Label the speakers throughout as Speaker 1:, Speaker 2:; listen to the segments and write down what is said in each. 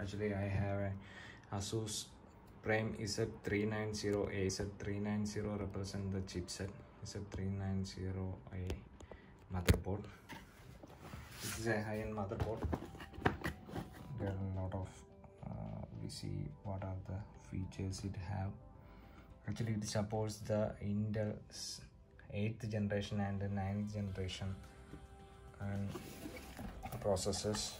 Speaker 1: actually i have a asus prime z390a z390 represent the chipset. Z390a motherboard. This is a high-end motherboard. There are a lot of uh, we see what are the features it have. Actually it supports the intel 8th generation and the 9th generation and processors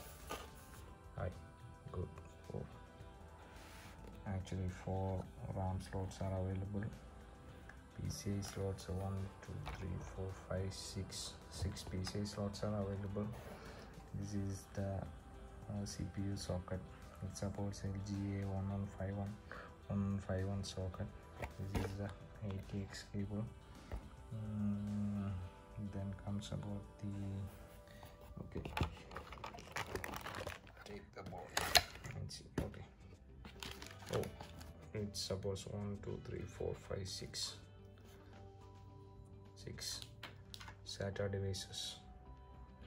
Speaker 1: actually four ram slots are available PCI slots one, two, three, four, five, six. Six PCI slots are available. This is the uh, CPU socket. It supports LGA 1151 1151 socket. This is the 80x cable. Mm, then comes about the okay. It supports one, two, three, four, five, six six SATA devices.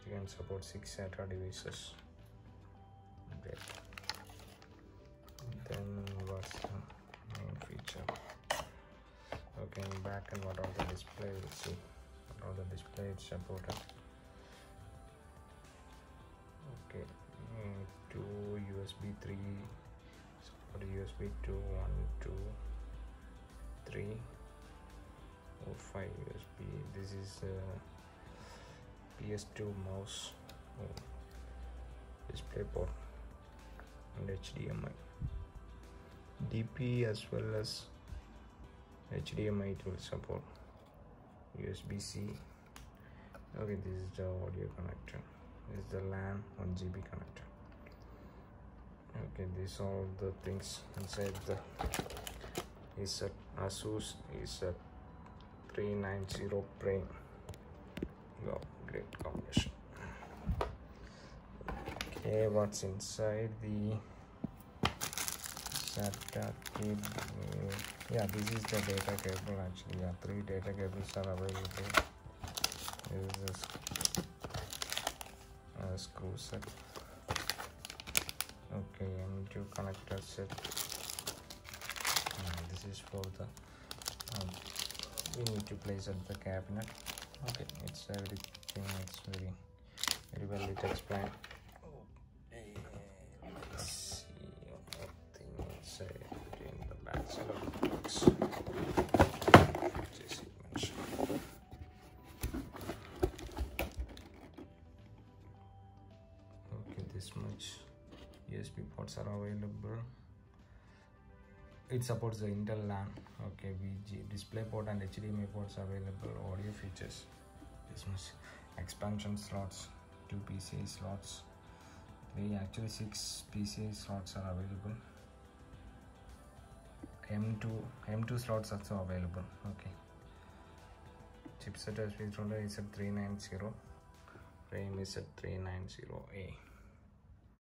Speaker 1: You can support six SATA devices. Okay. Then what's the main feature? Okay, back and what are the display? We'll see. What are the display it's supported? USB two, one, two, three or 5 USB this is uh, PS2 mouse. Oh, display port and HDMI DP as well as HDMI it will support. USB-C okay this is the audio connector. This is the LAN 1 GB connector okay these all the things inside the is a Asus is a 390 Prime. Wow, great combination. Okay, what's inside the SATA cable? Yeah, this is the data cable actually. Yeah, three data cables are available. This is a screw set. Okay, M2 connector set. Uh, this is for the um, we need to place at the cabinet. Okay it's everything it's very very well it explained. Okay let's see what thing inside in the back side of the box okay this much usb ports are available it supports the Intel LAN. Okay, VG display port and HDMI ports are available. Audio features. This much expansion slots, two PCI slots. Three actually six PCI slots are available. M2 M2 slots also available. Okay. Chipset as controller is at 390. frame is at 390A.